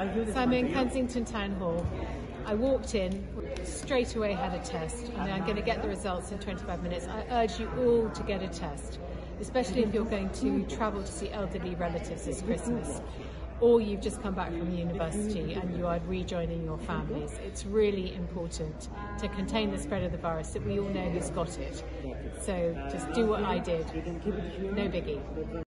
So I'm in Kensington Town Hall. I walked in, straight away had a test, and I'm going to get the results in 25 minutes. I urge you all to get a test, especially if you're going to travel to see elderly relatives this Christmas, or you've just come back from university and you are rejoining your families. It's really important to contain the spread of the virus that we all know who's got it. So just do what I did. No biggie.